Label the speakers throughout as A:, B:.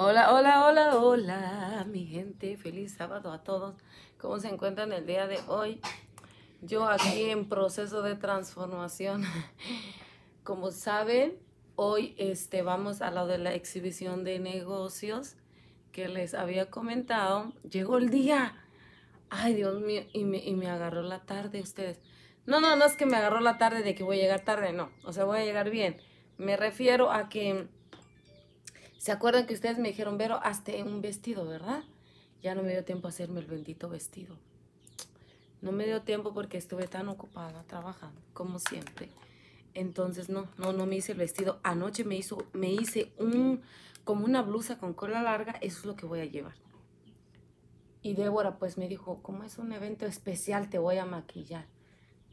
A: Hola, hola, hola, hola, mi gente. Feliz sábado a todos. ¿Cómo se encuentran el día de hoy? Yo aquí en proceso de transformación. Como saben, hoy este, vamos a lo de la exhibición de negocios que les había comentado. Llegó el día. Ay, Dios mío, y me, y me agarró la tarde ustedes. No, no, no es que me agarró la tarde de que voy a llegar tarde, no. O sea, voy a llegar bien. Me refiero a que ¿Se acuerdan que ustedes me dijeron, Vero, hazte un vestido, verdad? Ya no me dio tiempo a hacerme el bendito vestido. No me dio tiempo porque estuve tan ocupada trabajando, como siempre. Entonces, no, no, no me hice el vestido. Anoche me, hizo, me hice un, como una blusa con cola larga, eso es lo que voy a llevar. Y Débora, pues, me dijo, como es un evento especial, te voy a maquillar.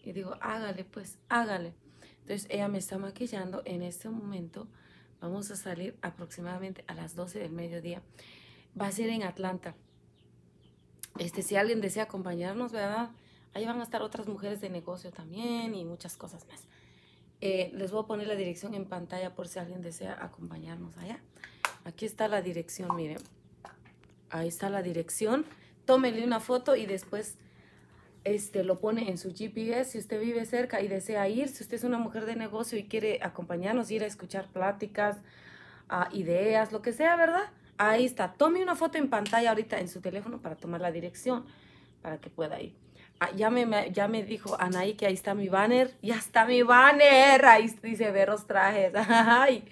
A: Y digo, hágale, pues, hágale. Entonces, ella me está maquillando en este momento Vamos a salir aproximadamente a las 12 del mediodía. Va a ser en Atlanta. Este, si alguien desea acompañarnos, ¿verdad? Ahí van a estar otras mujeres de negocio también y muchas cosas más. Eh, les voy a poner la dirección en pantalla por si alguien desea acompañarnos allá. Aquí está la dirección, miren. Ahí está la dirección. Tómenle una foto y después este, lo pone en su GPS si usted vive cerca y desea ir, si usted es una mujer de negocio y quiere acompañarnos, ir a escuchar pláticas, uh, ideas, lo que sea, ¿verdad? Ahí está. Tome una foto en pantalla ahorita en su teléfono para tomar la dirección, para que pueda ir. Ah, ya, me, ya me dijo Anaí que ahí está mi banner. Ya está mi banner. Ahí dice Veros Trajes. Ay,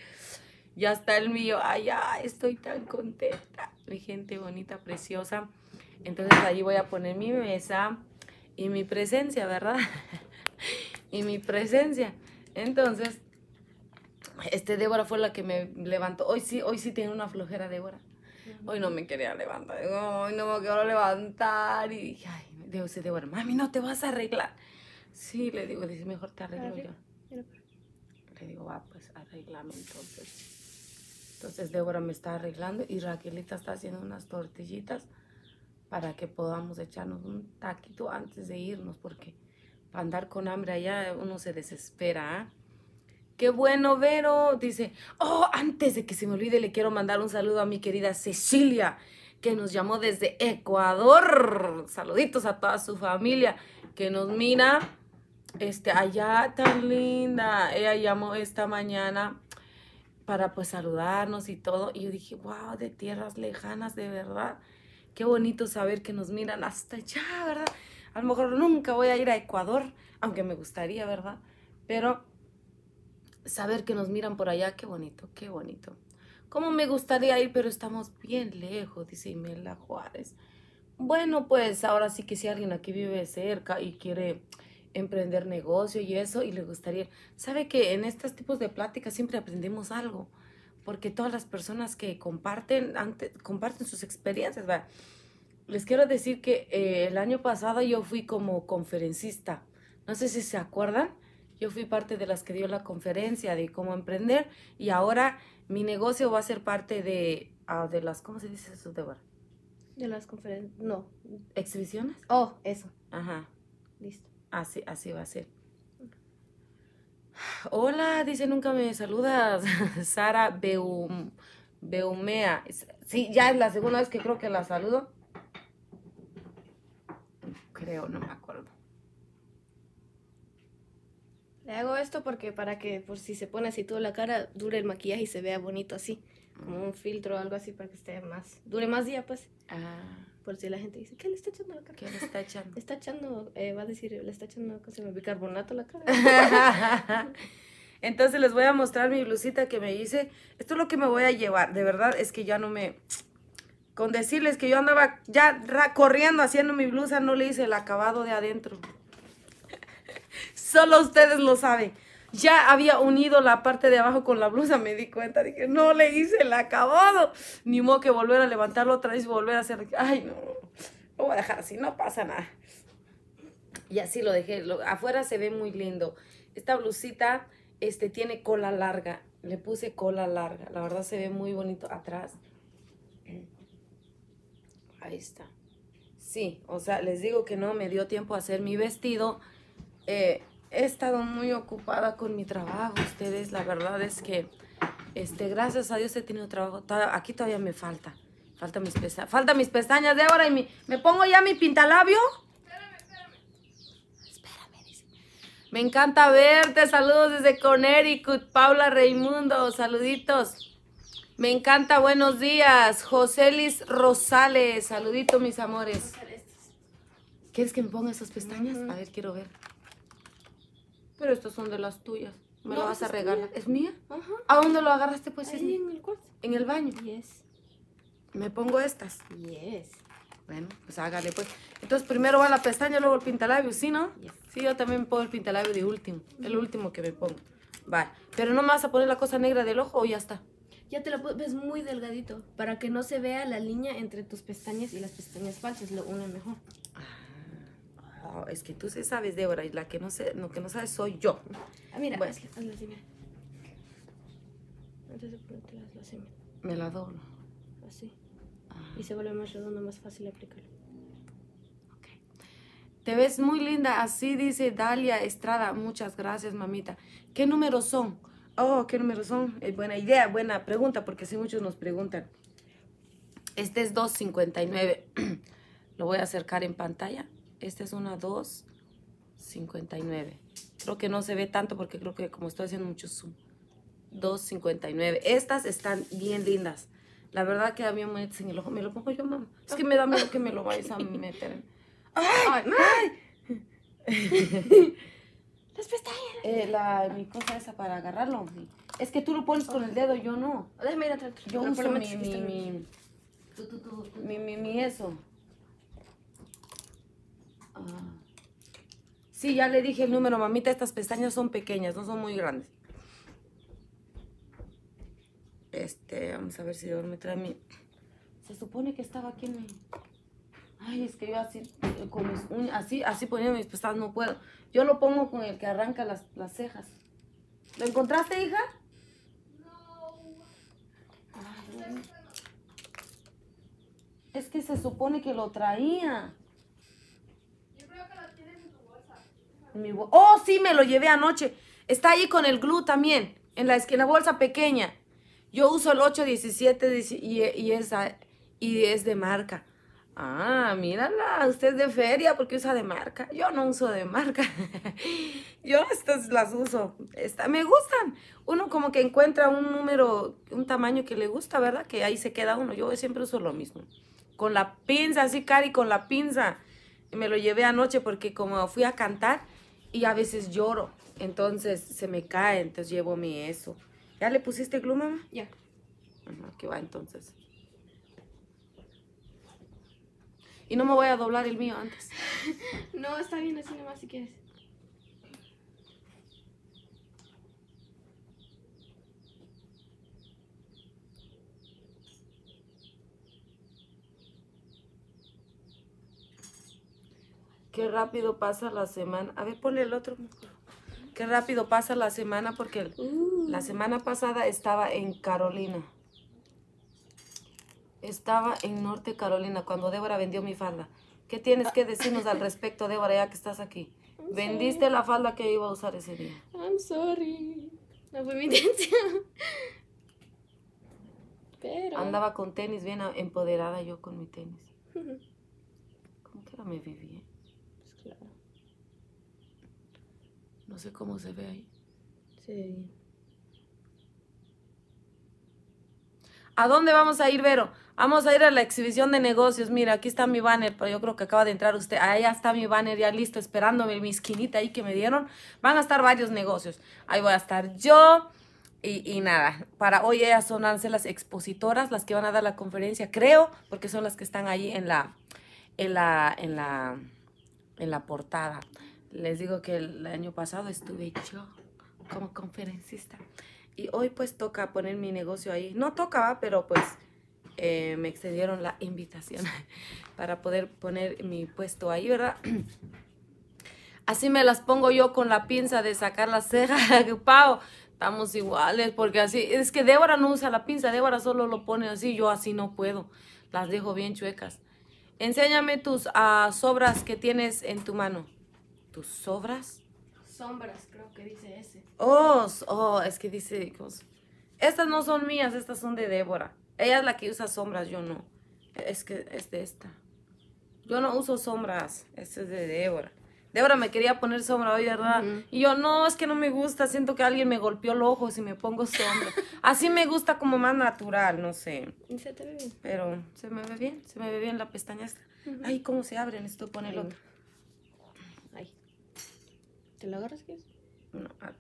A: ya está el mío. Ay, ya estoy tan contenta. Mi gente bonita, preciosa. Entonces ahí voy a poner mi mesa y mi presencia, ¿verdad? y mi presencia. Entonces, este Débora fue la que me levantó. Hoy sí, hoy sí tiene una flojera Débora. Hoy no me quería levantar. hoy no me quiero levantar. Y dije, ay, digo, sí, Débora, mami, no te vas a arreglar. Sí, le digo, dice, mejor te arreglo yo. Le digo, va, pues arreglame entonces. Entonces Débora me está arreglando y Raquelita está haciendo unas tortillitas para que podamos echarnos un taquito antes de irnos, porque para andar con hambre allá uno se desespera. ¿ah? Qué bueno, Vero. Dice, oh, antes de que se me olvide, le quiero mandar un saludo a mi querida Cecilia, que nos llamó desde Ecuador. Saluditos a toda su familia que nos mira. Este, allá tan linda. Ella llamó esta mañana para pues saludarnos y todo. Y yo dije, wow, de tierras lejanas, de verdad. Qué bonito saber que nos miran hasta allá, ¿verdad? A lo mejor nunca voy a ir a Ecuador, aunque me gustaría, ¿verdad? Pero saber que nos miran por allá, qué bonito, qué bonito. Cómo me gustaría ir, pero estamos bien lejos, dice Imelda Juárez. Bueno, pues ahora sí que si alguien aquí vive cerca y quiere emprender negocio y eso, y le gustaría, sabe que en estos tipos de pláticas siempre aprendemos algo porque todas las personas que comparten, comparten sus experiencias, les quiero decir que eh, el año pasado yo fui como conferencista, no sé si se acuerdan, yo fui parte de las que dio la conferencia de cómo emprender y ahora mi negocio va a ser parte de, ah, de las, ¿cómo se dice eso, Débora?
B: De las conferencias, no.
A: ¿Exhibiciones?
B: Oh, eso.
A: Ajá.
B: Listo.
A: Así, así va a ser. Hola, dice nunca me saludas. Sara Beum, Beumea. Sí, ya es la segunda vez que creo que la saludo. Creo, no me acuerdo.
B: Le hago esto porque para que por si se pone así toda la cara, dure el maquillaje y se vea bonito así. Como un filtro o algo así para que esté más, dure más día pues.
A: Ah.
B: Por si la gente dice, ¿qué le está echando la cara?
A: ¿Qué le está echando?
B: Está echando, eh, va a decir, le está echando bicarbonato a la cara.
A: Entonces les voy a mostrar mi blusita que me hice. Esto es lo que me voy a llevar. De verdad es que ya no me... Con decirles que yo andaba ya corriendo haciendo mi blusa, no le hice el acabado de adentro. Solo ustedes lo saben. Ya había unido la parte de abajo con la blusa, me di cuenta, dije, no le hice el acabado. Ni modo que volver a levantarlo otra vez volver a hacer, ay no, lo voy a dejar así, no pasa nada. Y así lo dejé, afuera se ve muy lindo. Esta blusita este, tiene cola larga, le puse cola larga, la verdad se ve muy bonito atrás. Ahí está. Sí, o sea, les digo que no me dio tiempo a hacer mi vestido. Eh, he estado muy ocupada con mi trabajo, ustedes, la verdad es que Este, gracias a Dios he tenido trabajo. Aquí todavía me falta. Falta mis pestañas. Falta mis pestañas de ahora y mi, me pongo ya mi pintalabio. Espérame, dice. Me encanta verte. Saludos desde Connecticut. Paula Raimundo. Saluditos. Me encanta. Buenos días. Joselis Rosales. Saludito, mis amores. ¿Quieres que me ponga esas pestañas? A ver, quiero ver. Pero estas son de las tuyas. Me
B: No,
A: lo vas a regalar. ¿Es mía?
B: Ajá.
A: ¿A dónde lo agarraste? Pues es
B: Ahí en el cuarto.
A: en el baño.
B: Yes.
A: Me pongo estas.
B: Yes.
A: Bueno, pues hágale pues. Entonces primero va la pestaña, luego el pintalabios, ¿sí, no?
B: Yes.
A: Sí, yo también me pongo el pintalabio de último. El último que me pongo. Vale. Pero no me vas a poner la cosa negra del ojo o ya está.
B: Ya te lo ves muy delgadito para que no se vea la línea entre tus pestañas y las pestañas falsas, lo une mejor.
A: Ah, es que tú sí sabes, Débora, y la que no sé, lo que no sabes soy yo.
B: Ah, mira,
A: Bueno.
B: así, mira. Antes de así, mira.
A: Me la doblo.
B: Así.
A: Ah,
B: Y se vuelve más redondo, más fácil aplicarlo.
A: ok. Te ves muy linda, así dice Dalia Estrada. Muchas gracias, mamita. ¿Qué números son? Oh, ¿qué números son? Es buena idea, buena pregunta, porque sí muchos nos preguntan. Este es 259. Lo voy a acercar en pantalla. Este es una 259. Creo que no se ve tanto porque creo que como estoy haciendo mucho zoom. 259. Estas están bien lindas. La verdad queda bien bonitas en el ojo. Me lo pongo yo, mamá. Es que me da miedo que me lo vayas a meter. en-
B: ¡Ay!
A: Las pestañas. Eh, la, mi cosa esa para agarrarlo. Es que tú lo pones con el dedo, yo no.
B: Déjame ir atrás.
A: Yo uso mi, mi, mi, mi, mi eso. Ah. Sí, ya le dije el número, mamita. Estas pestañas son pequeñas, no son muy grandes. Este, vamos a ver si me trae mi... Se supone que estaba aquí en mi... Ay, es que yo así, con mis uñas, así, así poniendo mis pestañas no puedo. Yo lo pongo con el que arranca las, las cejas. ¿Lo encontraste, hija? Ay, es que se supone que lo traía. Oh, sí, me lo llevé anoche. Está ahí con el glue también, en la esquina, bolsa pequeña. Yo uso el 817 dice- y, y, esa, y es de marca. Ah, mírala, usted es de feria porque usa de marca. Yo no uso de marca. Yo estas las uso. Esta, me gustan. Uno como que encuentra un número, un tamaño que le gusta, ¿verdad? Que ahí se queda uno. Yo siempre uso lo mismo. Con la pinza, así, Cari, con la pinza. Me lo llevé anoche porque como fui a cantar y a veces lloro. Entonces se me cae, entonces llevo mi eso. ¿Ya le pusiste glue, mamá?
B: Ya.
A: Ajá, que va entonces. Y no me voy a doblar el mío antes.
B: No, está bien así nomás si quieres.
A: Qué rápido pasa la semana. A ver, ponle el otro. Qué rápido pasa la semana porque el-
B: Uh.
A: la semana pasada estaba en Carolina. Estaba en Norte Carolina cuando Débora vendió mi falda. ¿Qué tienes que decirnos al respecto, Débora, ya que estás aquí? Vendiste la falda que iba a usar ese día.
B: I'm sorry. No fue mi intención. Pero.
A: Andaba con tenis bien empoderada yo con mi tenis. ¿Cómo que era me viví? eh?
B: Pues claro.
A: No sé cómo se ve ahí.
B: Sí.
A: ¿A dónde vamos a ir, Vero? Vamos a ir a la exhibición de negocios. Mira, aquí está mi banner, pero yo creo que acaba de entrar usted. Allá está mi banner ya listo, esperándome mi esquinita ahí que me dieron. Van a estar varios negocios. Ahí voy a estar yo. Y, y nada, para hoy ellas son las expositoras, las que van a dar la conferencia, creo, porque son las que están ahí en la, en la, en la, en la portada. Les digo que el año pasado estuve yo como conferencista. Y hoy pues toca poner mi negocio ahí. No tocaba, pero pues eh, me extendieron la invitación para poder poner mi puesto ahí, ¿verdad? Así me las pongo yo con la pinza de sacar las cejas, Pau. Estamos iguales, porque así, es que Débora no usa la pinza, Débora solo lo pone así, yo así no puedo. Las dejo bien chuecas. Enséñame tus ah, sobras que tienes en tu mano. ¿Tus sobras?
B: Sombras, creo que dice ese.
A: Oh, oh, es que dice. ¿cómo se- Estas no son mías, estas son de Débora. Ella es la que usa sombras, yo no. Es que es de esta. Yo no uso sombras, este es de Débora. Débora me quería poner sombra hoy, ¿verdad? Y yo, no, es que no me gusta, siento que alguien me golpeó el ojo si me pongo sombra. Así me gusta como más natural, no sé.
B: Y se te ve bien.
A: Pero se me ve bien, se me ve bien la pestaña esta. Ay, ¿cómo se abre? Necesito poner el
B: Ahí. ¿Te lo agarras, qué es?
A: No, ah,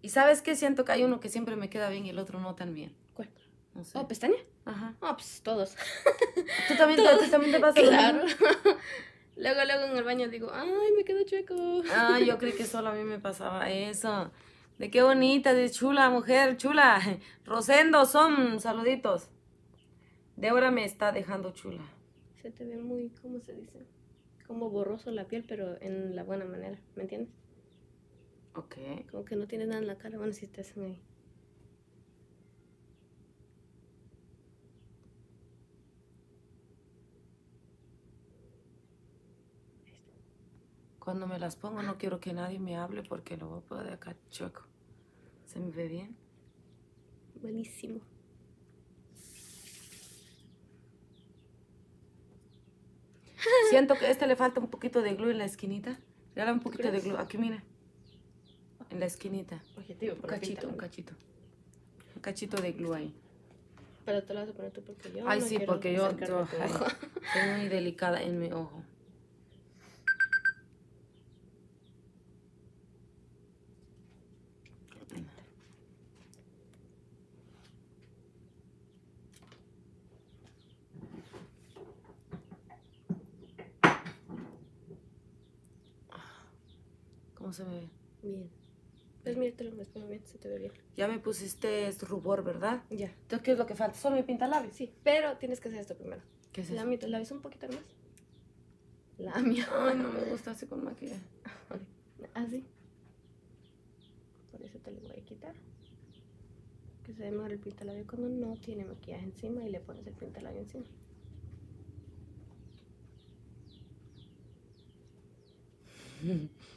A: Y ¿sabes qué? Siento que hay uno que siempre me queda bien y el otro no tan bien.
B: ¿Cuál?
A: No sé.
B: Oh, pestaña.
A: Ajá.
B: Ah, pues todos.
A: ¿Tú también, ¿tú también te pasa lo
B: Claro.
A: mismo?
B: luego, luego en el baño digo, ay, me quedó chueco.
A: Ah, yo creí que solo a mí me pasaba eso. De qué bonita, de chula, mujer, chula. Rosendo, son saluditos. Débora me está dejando chula.
B: Se te ve muy, ¿cómo se dice? Como borroso la piel, pero en la buena manera, ¿me entiendes?
A: Ok.
B: Como que no tienes nada en la cara, bueno, si te hacen ahí.
A: Cuando me las pongo no quiero que nadie me hable porque lo voy a poner acá choco. ¿Se me ve bien?
B: Buenísimo.
A: Siento que a este le falta un poquito de glue en la esquinita. Regala un poquito de glue. Aquí, mira. En la esquinita.
B: Objetivo,
A: Un cachito, un cachito. Un cachito de glue ahí.
B: Pero te lo vas a poner tú porque yo.
A: Ay,
B: no
A: sí, porque yo, ay, soy muy delicada en mi ojo. ¿Cómo se me ve?
B: Bien. Pues mírate lo más bien, se te ve bien.
A: Ya me pusiste este rubor, ¿verdad?
B: Ya.
A: Entonces, ¿qué es lo que falta? Solo me pinta labios.
B: Sí, pero tienes que hacer esto primero.
A: ¿Qué es
B: La
A: eso?
B: mía, la ves un poquito más. La mía.
A: Ay, no me gusta así con maquillaje.
B: Así. Por eso te lo voy a quitar. Que se ve mejor el pintalabio cuando no tiene maquillaje encima y le pones el pintalabio encima.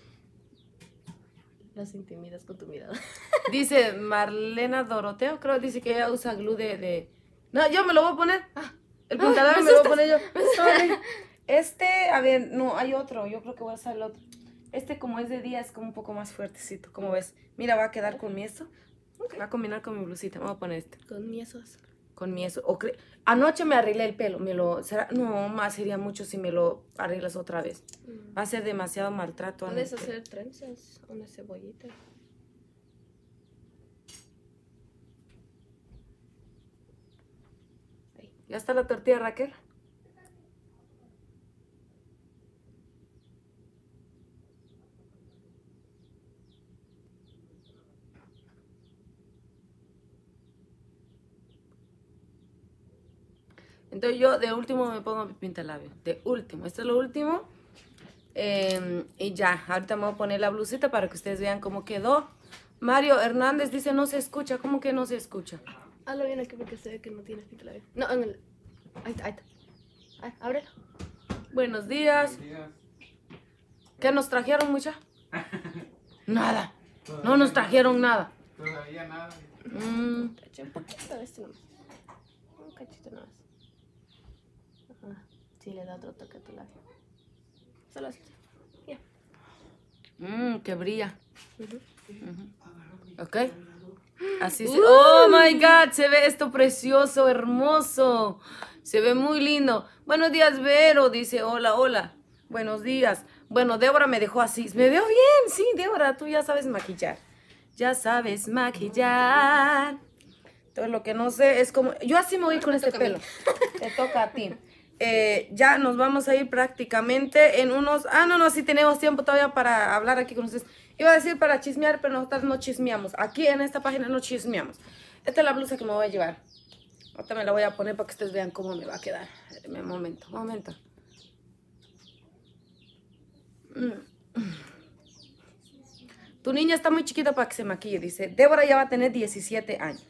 B: Los intimidas con tu mirada.
A: Dice Marlena Doroteo, creo, dice que ella usa glue de... de- No, yo me lo voy a poner.
B: Ah.
A: El pantalón
B: me
A: me lo voy a poner yo. Este, a ver, no, hay otro. Yo creo que voy a usar el otro. Este como es de día es como un poco más fuertecito, como ves. Mira, va a quedar con mi esto. Va a combinar con mi blusita. Vamos a poner este.
B: Con mi eso azul.
A: Con mi eso. O cre- Anoche me arreglé el pelo. Me lo... ¿será? No, más sería mucho si me lo arreglas otra vez. Va a ser demasiado maltrato.
B: Puedes hacer trenzas, una cebollita. Ahí.
A: ¿Ya está la tortilla, Raquel? Entonces yo de último me pongo mi pintalabio. De último. Esto es lo último. Eh, y ya, ahorita me voy a poner la blusita para que ustedes vean cómo quedó. Mario Hernández dice no se escucha. ¿Cómo que no se escucha?
B: Hazlo bien aquí porque se ve que no tienes pintalabio. No, en el. Ahí está, ahí está. Ahí, ábrelo.
A: Buenos días. ¿Qué nos trajeron, mucha? Nada. No nos trajeron nada.
C: Todavía nada.
A: Mm,
B: un poquito de este nomás. Un cachito nomás. Sí, le da otro toque a tu labio. Solo esto. Ya.
A: mm, que brilla.
B: Ujú.
A: ¿Ok? Así se... ¡Oh, my God! Se ve esto precioso, hermoso. Se ve muy lindo. Buenos días, Vero. Dice, hola, hola. Buenos días. Bueno, Débora me dejó así. Me veo bien. Sí, Débora, tú ya sabes maquillar. Ya sabes maquillar. Entonces, lo que no sé es como... Yo así me voy con este pelo. Te toca a ti. Eh, ya nos vamos a ir prácticamente en unos... Ah, no, no, sí tenemos tiempo todavía para hablar aquí con ustedes. Iba a decir para chismear, pero nosotros no chismeamos. Aquí en esta página no chismeamos. Esta es la blusa que me voy a llevar. Ahorita me la voy a poner para que ustedes vean cómo me va a quedar. Un momento, un momento. Mm. Tu niña está muy chiquita para que se maquille, dice. Débora ya va a tener 17 años.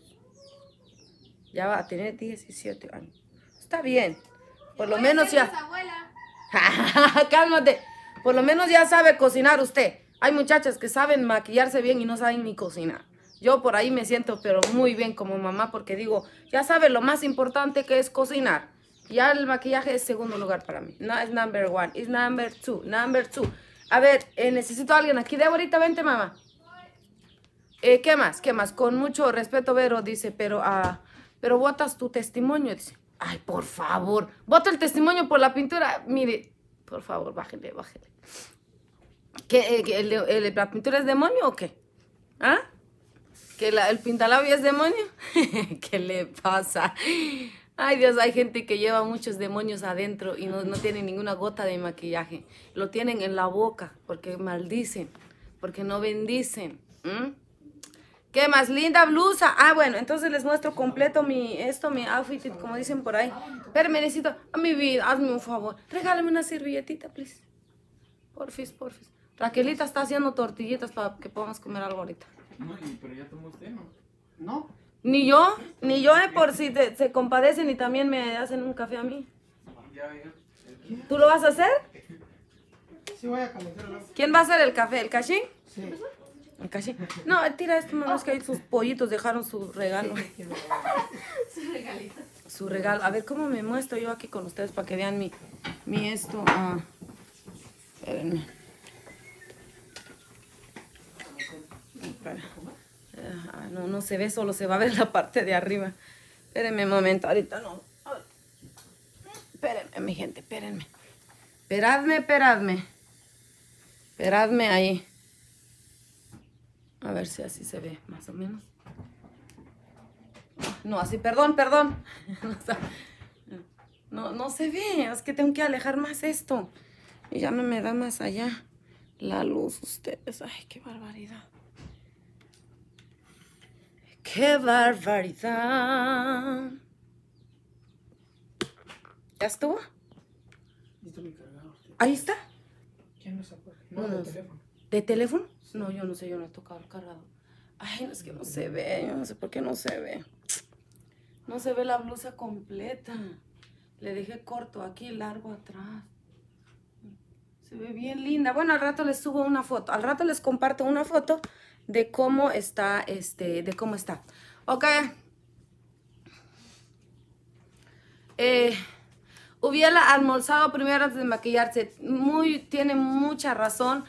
A: Ya va a tener 17 años. Está bien. Por lo menos ya... Cálmate. Por lo menos ya sabe cocinar usted. Hay muchachas que saben maquillarse bien y no saben ni cocinar. Yo por ahí me siento, pero muy bien como mamá, porque digo, ya sabe lo más importante que es cocinar. Ya el maquillaje es segundo lugar para mí. No es number one, es number two, number two. A ver, eh, necesito a alguien aquí. Deborita, vente, mamá. Eh, ¿Qué más? ¿Qué más? Con mucho respeto, Vero dice, pero, ah, pero votas tu testimonio. Dice, ay, por favor, vota el testimonio por la pintura. Mire, por favor, bájele, bájele. ¿Qué, eh, el, el, ¿La pintura es demonio o qué? ¿Ah? ¿Que el pintalabio es demonio? ¿Qué le pasa? Ay Dios, hay gente que lleva muchos demonios adentro y no, no tiene ninguna gota de maquillaje. Lo tienen en la boca porque maldicen, porque no bendicen. ¿Qué más? Linda blusa. Ah, bueno, entonces les muestro completo mi, esto, mi outfit, como dicen por ahí. Pero necesito, a mi vida, hazme un favor. Regálame una servilletita, please. Porfis, porfis. Raquelita está haciendo tortillitas para que podamos comer algo ahorita.
C: No, pero ya tomó usted, ¿no?
D: No.
A: Ni yo, ni yo, eh, por si se compadecen y también me hacen un café a mí. ¿Tú lo vas a hacer?
D: Sí, voy a calentar.
A: ¿Quién va a hacer el café? ¿El cachín?
D: Sí.
A: ¿El cachín? No, tira esto, mamá, es que ahí sus pollitos dejaron su regalo.
B: Su regalito.
A: Su regalo. A ver, ¿cómo me muestro yo aquí con ustedes para que vean mi, mi esto? Ah, espérenme. Ah, no, no se ve, solo se va a ver la parte de arriba. Espérenme un momento, ahorita no. Espérenme, mi gente, espérenme. Esperadme, esperadme. Esperadme ahí. A ver si así se ve, más o menos. No, así, perdón, perdón. No, no se ve, es que tengo que alejar más esto. Y ya no me da más allá la luz ustedes. Ay, qué barbaridad. ¡Qué barbaridad! ¿Ya estuvo? ¿Ahí está?
D: ¿Quién no se acuerda?
A: No,
D: de
A: no.
D: teléfono.
A: ¿De teléfono? No, yo no sé, yo no he tocado el cargador. Ay, es que no se ve, yo no sé por qué no se ve. No se ve la blusa completa. Le dejé corto aquí, largo atrás. Se ve bien linda. Bueno, al rato les subo una foto. Al rato les comparto una foto de cómo está, este, de cómo está. Ok. Eh, hubiera almorzado primero antes de maquillarse. Muy, tiene mucha razón,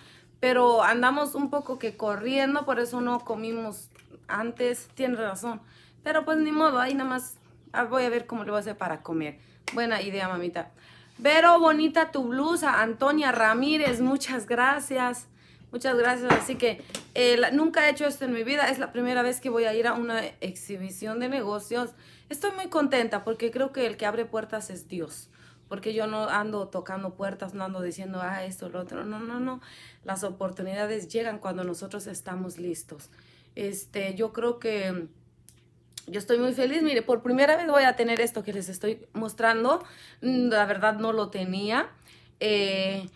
A: pero andamos un poco que corriendo, por eso no comimos antes. Tiene razón. Pero pues ni modo, ahí nada más ah, voy a ver cómo le voy a hacer para comer. Buena idea, mamita. Vero, bonita tu blusa. Antonia Ramírez, muchas gracias. Muchas gracias. Así que eh, nunca he hecho esto en mi vida. Es la primera vez que voy a ir a una exhibición de negocios. Estoy muy contenta porque creo que el que abre puertas es Dios. Porque yo no ando tocando puertas, no ando diciendo, ah, esto, lo otro. No, no, no. Las oportunidades llegan cuando nosotros estamos listos. Este, yo creo que yo estoy muy feliz. Mire, por primera vez voy a tener esto que les estoy mostrando. Mm, La verdad no lo tenía. Eh,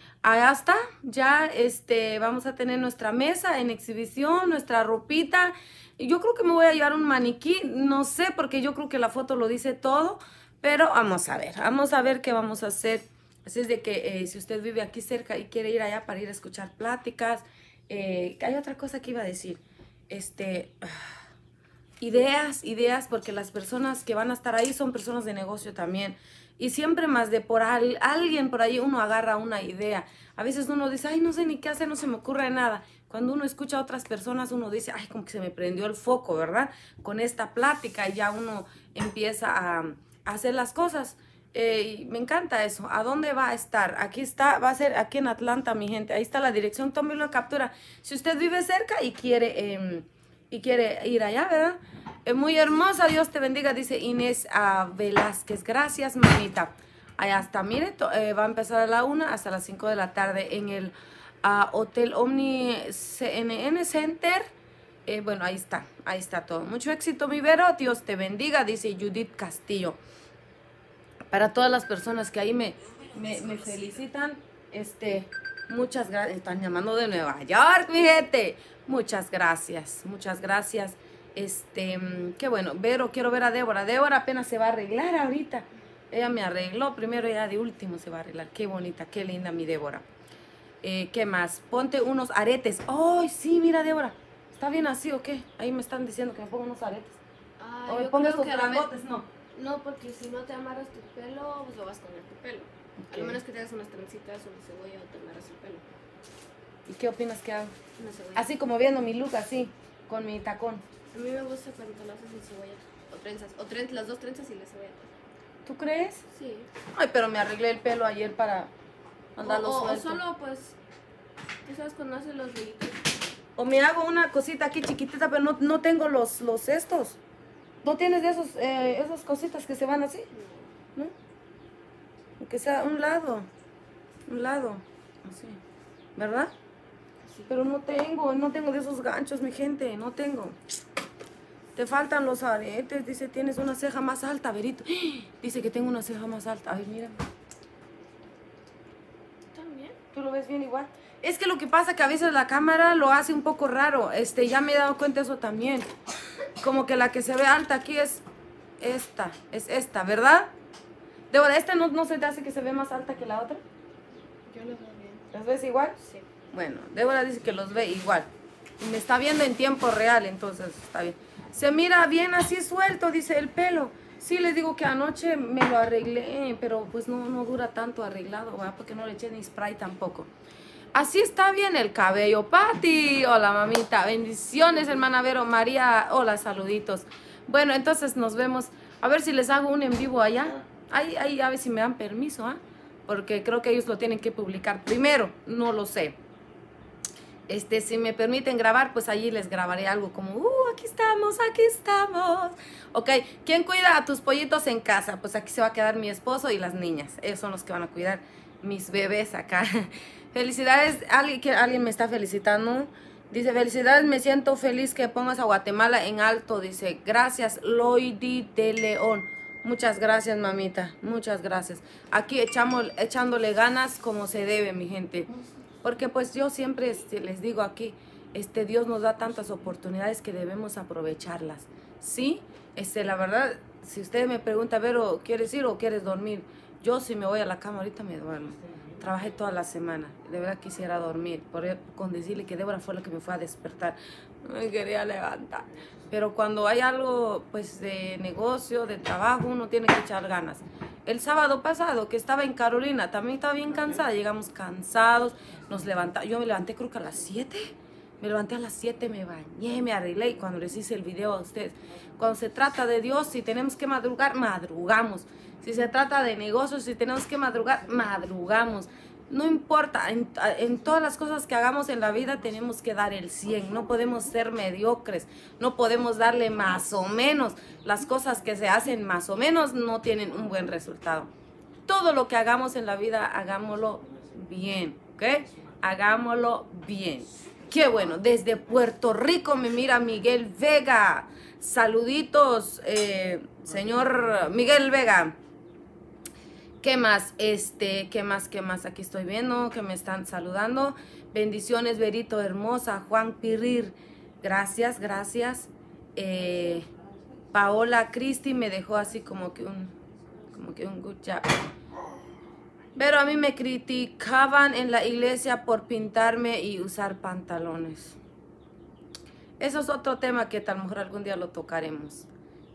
A: está, ya este, vamos a tener nuestra mesa en exhibición, nuestra ropita. Yo creo que me voy a llevar un maniquí, no sé, porque yo creo que la foto lo dice todo, pero vamos a ver, vamos a ver qué vamos a hacer. Así es de que eh, si usted vive aquí cerca y quiere ir allá para ir a escuchar pláticas, eh, hay otra cosa que iba a decir. Este, ideas, ideas, porque las personas que van a estar ahí son personas de negocio también. Y siempre más de por al- alguien por ahí uno agarra una idea. A veces uno dice, ay, no sé ni qué hacer, no se me ocurre nada. Cuando uno escucha a otras personas, uno dice, ay, como que se me prendió el foco, ¿verdad? Con esta plática ya uno empieza a hacer las cosas. Eh, me encanta eso. ¿A dónde va a estar? Aquí está, va a ser aquí en Atlanta, mi gente. Ahí está la dirección, tómelo en captura. Si usted vive cerca y quiere, em, y quiere ir allá, ¿verdad? Eh, muy hermosa, Dios te bendiga, dice Inés ah, Velázquez. Gracias, mamita. Allá está, mire, eh, va a empezar a la una hasta las 5 de la tarde en el ah, Hotel Omni CNN Center. Eh, bueno, ahí está, ahí está todo. Mucho éxito, mi Vero. Dios te bendiga, dice Judith Castillo para todas las personas que ahí me, me, me felicitan, este, muchas gracias. Están llamando de Nueva York, mi gente. Muchas gracias, muchas gracias. Este, mm, qué bueno. Vero, quiero ver a Débora. Débora apenas se va a arreglar ahorita. Ella me arregló, primero ella de último se va a arreglar. Qué bonita, qué linda mi Débora. Eh, ¿Qué más? Ponte unos aretes. ¡Ay, sí, mira, Débora! ¿Está bien así o qué? Ahí me están diciendo que me pongo unos aretes.
B: Ah,
A: o me
B: yo
A: pongo
B: creo
A: estos
B: que a la
A: grandotes, no.
B: No, porque si no te amarras tu pelo, pues lo vas con tu pelo. A
A: Ok.
B: lo menos que te hagas unas trencitas, una cebolla o te amarras el pelo.
A: ¿Y qué opinas que hago?
B: Una cebolla.
A: Así como viendo mi look, así, con mi tacón.
B: A mí me gusta cuando te lo haces en cebolla. O trenzas. O tren- las dos trenzas y la cebolla.
A: ¿Tú crees?
B: Sí.
A: Ay, pero me arreglé el pelo ayer para
B: O,
A: andarlo
B: o- o
A: suelto.
B: solo, pues, tú sabes cuando haces los vellitos.
A: O me hago una cosita aquí chiquitita, pero no, no tengo los, los estos. ¿No tienes de esos, eh, esas cositas que se van así? ¿No? Que sea un lado. Un lado. Así. ¿Verdad?
B: Sí.
A: Pero no tengo, no tengo de esos ganchos, mi gente. No tengo. Te faltan los aretes. Dice, tienes una ceja más alta, Verito. Dice que tengo una ceja más alta. Ay, mira.
B: También.
A: ¿Tú lo ves bien igual? Es que lo que pasa que a veces la cámara lo hace un poco raro. Este, ya me he dado cuenta de eso también. Como que la que se ve alta aquí es esta, es esta, ¿verdad? Débora, ¿esta no, no se te hace que se ve más alta que la otra?
B: Yo lo veo bien.
A: ¿Las ves igual?
B: Sí.
A: Bueno, Débora dice que los ve igual. Y me está viendo en tiempo real, entonces está bien. Se mira bien así suelto, dice el pelo. Sí, les digo que anoche me lo arreglé, pero pues no, no dura tanto arreglado, ¿verdad? Porque no le eché ni spray tampoco. Así está bien el cabello. Pati, hola mamita. Bendiciones, hermana Vero. María, hola, saluditos. Bueno, entonces nos vemos. A ver si les hago un en vivo allá. Ahí, ahí, a ver si me dan permiso, ¿ah? Porque creo que ellos lo tienen que publicar primero. No lo sé. Este, si me permiten grabar, pues allí les grabaré algo como, uh, aquí estamos, aquí estamos. Ok, ¿quién cuida a tus pollitos en casa? Pues aquí se va a quedar mi esposo y las niñas. Ellos son los que van a cuidar mis bebés acá. Felicidades, alguien, que alguien me está felicitando. Dice, felicidades, me siento feliz que pongas a Guatemala en alto. Dice, gracias, Loidi de León. Muchas gracias, mamita. Muchas gracias. Aquí echamos, echándole ganas como se debe, mi gente. Porque pues yo siempre este, les digo aquí, este Dios nos da tantas oportunidades que debemos aprovecharlas. ¿Sí? Este, la verdad, si usted me pregunta, Vero, ¿quieres ir o quieres dormir? Yo si me voy a la cama ahorita me duermo. Trabajé toda la semana. De verdad quisiera dormir. Por, con decirle que Débora fue la que me fue a despertar. No me quería levantar. Pero cuando hay algo pues de negocio, de trabajo, uno tiene que echar ganas. El sábado pasado que estaba en Carolina, también estaba bien cansada. Llegamos cansados, nos levantamos. Yo me levanté creo que a las 7. Me levanté a las 7, me bañé, me arreglé y cuando les hice el video a ustedes, cuando se trata de Dios, si tenemos que madrugar, madrugamos. Si se trata de negocios, si tenemos que madrugar, madrugamos. No importa, en, en, todas las cosas que hagamos en la vida tenemos que dar el 100, no podemos ser mediocres, no podemos darle más o menos. Las cosas que se hacen más o menos no tienen un buen resultado. Todo lo que hagamos en la vida, hagámoslo bien, ¿ok? Hagámoslo bien. Qué bueno, desde Puerto Rico me mira Miguel Vega. Saluditos, eh, señor Miguel Vega. ¿Qué más? Este, ¿qué más? ¿Qué más? Aquí estoy viendo que me están saludando. Bendiciones, Verito hermosa. Juan Pirrir. Gracias, gracias. Eh, Paola Cristi me dejó así como que un, como que un good job. Pero a mí me criticaban en la iglesia por pintarme y usar pantalones. Eso es otro tema que tal mejor algún día lo tocaremos.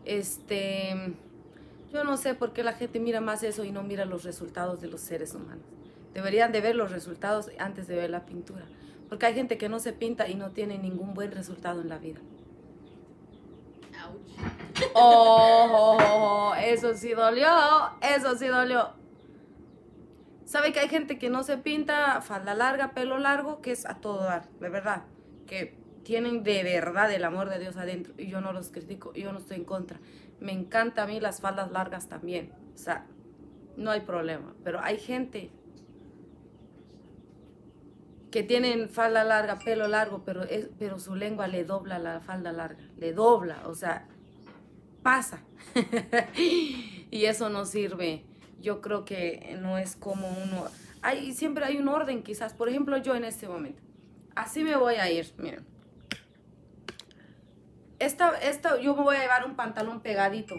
A: Este, yo no sé por qué la gente mira más eso y no mira los resultados de los seres humanos. Deberían de ver los resultados antes de ver la pintura. Porque hay gente que no se pinta y no tiene ningún buen resultado en la vida.
B: Ouch.
A: Oh, eso sí dolió, eso sí dolió. ¿Sabe que hay gente que no se pinta falda larga, pelo largo, que es a todo dar, de verdad? Que tienen de verdad el amor de Dios adentro y yo no los critico, yo no estoy en contra. Me encanta a mí las faldas largas también, o sea, no hay problema, pero hay gente que tienen falda larga, pelo largo, pero, es, pero su lengua le dobla la falda larga, le dobla, o sea, pasa. y eso no sirve. Yo creo que no es como uno... Hay, siempre hay un orden quizás. Por ejemplo, yo en este momento. Así me voy a ir, miren. Esta, esta, yo me voy a llevar un pantalón pegadito,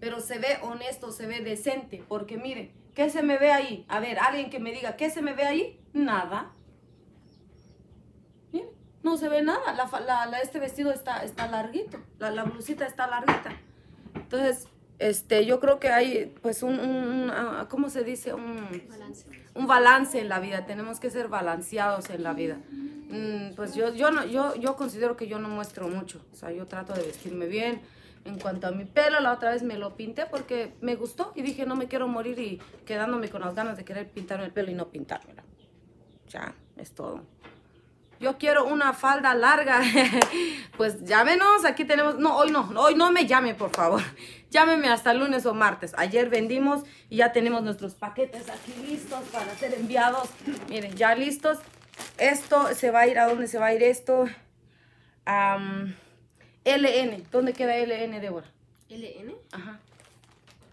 A: pero se ve honesto, se ve decente, porque miren, ¿qué se me ve ahí? A ver, alguien que me diga, ¿qué se me ve ahí? Nada. Miren, no se ve nada. La, la- este vestido está, está larguito, la, la blusita está larguita. Entonces, este, yo creo que hay, pues, un, un- ah, ¿cómo se dice? Un,
B: Balance.
A: un balance en la vida. Tenemos que ser balanceados en la vida. Mm, pues yo, yo, no, yo, yo considero que yo no muestro mucho. O sea, yo trato de vestirme bien. En cuanto a mi pelo, la otra vez me lo pinté porque me gustó y dije, no me quiero morir y quedándome con las ganas de querer pintarme el pelo y no pintármelo. Ya, es todo. Yo quiero una falda larga. pues llámenos, aquí tenemos. No, hoy no, hoy no me llame, por favor. Llámeme hasta lunes o martes. Ayer vendimos y ya tenemos nuestros paquetes aquí listos para ser enviados. Miren, ya listos. Esto se va a ir, ¿a dónde se va a ir esto? Am, LN. ¿Dónde queda LN, Débora?
B: LN.
A: Ajá.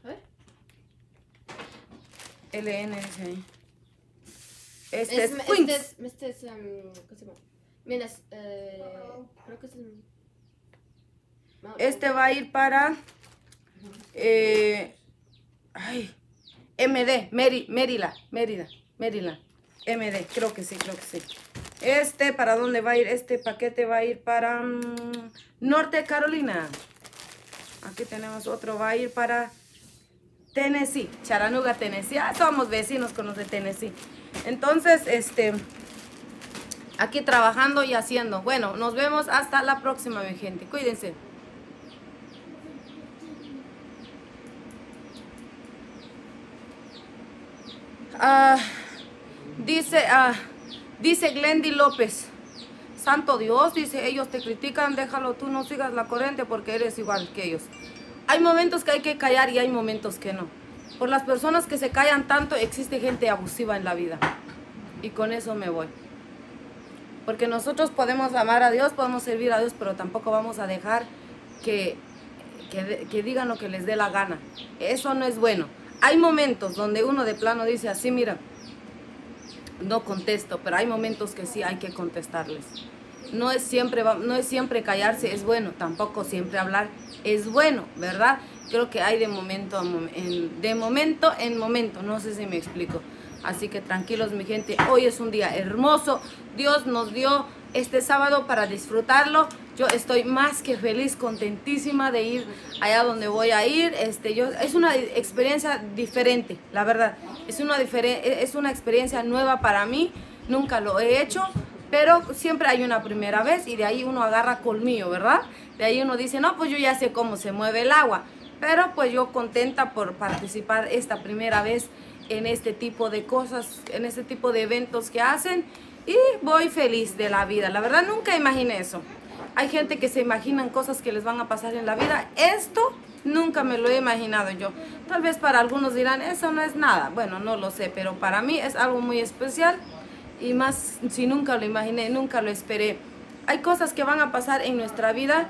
B: A ver.
A: LN dice ahí. Este es,
B: Es-
A: Queens.
B: este es, este es, um, ¿cómo se llama? Eh, creo que es el... no,
A: Este va a ir para. eh, ay, MD, Mérida, Mérida, Mérida. MD, creo que sí, creo que sí. Este, ¿para dónde va a ir? Este paquete va a ir para mm, Norte Carolina. Aquí tenemos otro, va a ir para Tennessee, Chattanooga, Tennessee. Ah, somos vecinos con los de Tennessee. Entonces, este, aquí trabajando y haciendo. Bueno, nos vemos hasta la próxima, mi gente. Cuídense. Ah, dice, ah, dice Glendy López. Santo Dios, dice, ellos te critican, déjalo, tú no sigas la corriente porque eres igual que ellos. Hay momentos que hay que callar y hay momentos que no. Por las personas que se callan tanto, existe gente abusiva en la vida. Y con eso me voy. Porque nosotros podemos amar a Dios, podemos servir a Dios, pero tampoco vamos a dejar que, que, que digan lo que les dé la gana. Eso no es bueno. Hay momentos donde uno de plano dice así, mira, no contesto, pero hay momentos que sí hay que contestarles. No es siempre, no es siempre callarse, es bueno, tampoco siempre hablar es bueno, ¿verdad? Creo que hay de momento, a mom- en, de momento en momento, no sé si me explico. Así que tranquilos mi gente, hoy es un día hermoso, Dios nos dio este sábado para disfrutarlo. Yo estoy más que feliz, contentísima de ir allá donde voy a ir. Este, yo, es una experiencia diferente, la verdad. Es una, es una experiencia nueva para mí, nunca lo he hecho, pero siempre hay una primera vez y de ahí uno agarra colmillo, ¿verdad? De ahí uno dice, no, pues yo ya sé cómo se mueve el agua. Pero pues yo contenta por participar esta primera vez en este tipo de cosas, en este tipo de eventos que hacen y voy feliz de la vida. La verdad nunca imaginé eso. Hay gente que se imaginan cosas que les van a pasar en la vida. Esto nunca me lo he imaginado yo. Tal vez para algunos dirán, eso no es nada. Bueno, no lo sé, pero para mí es algo muy especial y más si nunca lo imaginé, nunca lo esperé. Hay cosas que van a pasar en nuestra vida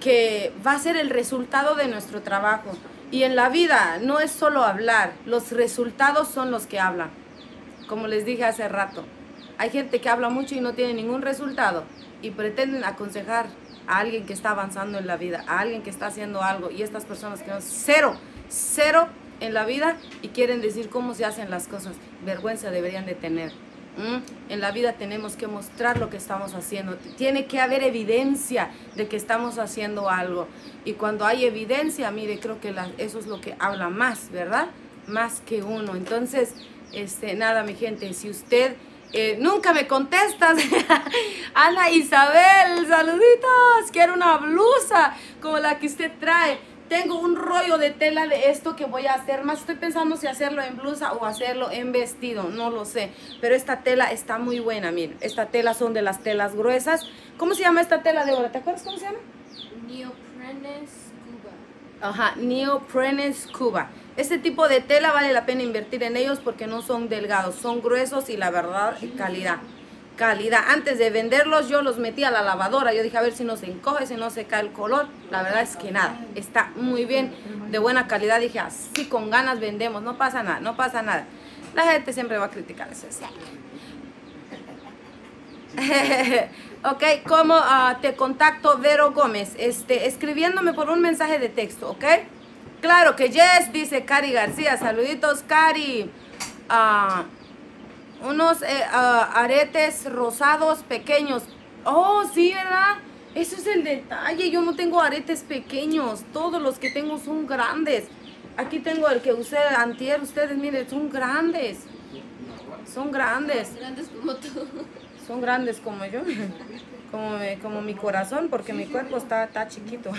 A: que va a ser el resultado de nuestro trabajo. Y en la vida no es solo hablar, los resultados son los que hablan. Como les dije hace rato, hay gente que habla mucho y no tiene ningún resultado y pretenden aconsejar a alguien que está avanzando en la vida, a alguien que está haciendo algo y estas personas que no, cero, cero en la vida y quieren decir cómo se hacen las cosas. Vergüenza deberían de tener. ¿M? En la vida tenemos que mostrar lo que estamos haciendo. Tiene que haber evidencia de que estamos haciendo algo. Y cuando hay evidencia, mire, creo que eso es lo que habla más, ¿verdad? Más que uno. Entonces, este, nada, mi gente, si usted eh, nunca me contestas, Ana Isabel, saluditos, quiero una blusa como la que usted trae. Tengo un rollo de tela de esto que voy a hacer. Más estoy pensando si hacerlo en blusa o hacerlo en vestido. No lo sé. Pero esta tela está muy buena. Miren, esta tela son de las telas gruesas. ¿Cómo se llama esta tela, Débora? ¿Te acuerdas cómo se llama?
B: Neoprenes Cuba.
A: Ajá, Neoprenes Cuba. Este tipo de tela vale la pena invertir en ellos porque no son delgados, son gruesos y la verdad, calidad. Calidad. Antes de venderlos yo los metí a la lavadora. Yo dije a ver si no se encoge, si no se cae el color. La verdad es que nada, está muy bien, de buena calidad. Dije así con ganas vendemos, no pasa nada, no pasa nada. La gente siempre va a criticar eso. sí. ok, ¿cómo ah, te contacto Vero Gómez? Este, escribiéndome por un mensaje de texto, ¿ok? Claro que yes, dice Cari García. Saluditos, Cari. Ah, unos eh, ah, aretes rosados pequeños. Oh, sí, ¿verdad? Eso es el detalle. Yo no tengo aretes pequeños. Todos los que tengo son grandes. Aquí tengo el que usé antier. Ustedes, miren, son grandes. Son grandes.
B: Grandes como tú.
A: Son grandes como yo. Como, mi- como mi corazón, porque mi cuerpo está, está chiquito.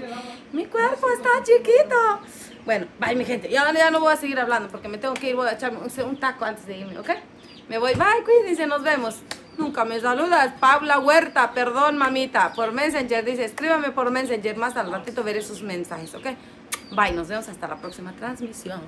A: mi cuerpo está chiquito. Bueno, bye, mi gente. Ya, ya no voy a seguir hablando porque me tengo que ir. Voy a echarme un, un taco antes de irme, ¿ok? Me voy. Bye, cuídense, nos vemos. Nunca me saludas. Paula Huerta, perdón, mamita. Por Messenger, dice, escríbame por Messenger. Más al ratito veré sus mensajes, ¿ok? Bye, nos vemos hasta la próxima transmisión.